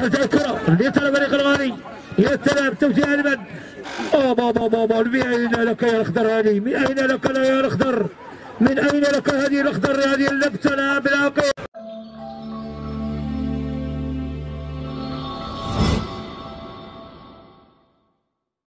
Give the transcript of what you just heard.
ترجع الكرة ليصل فريق الغالي يا سلام توجيه لمن اوه بابا بابا من أين لك يا الاخضر هذه من اين لك يا الأخضر؟ من أين لك هذه الأخضر؟ هذه اللبسه لا بالعقل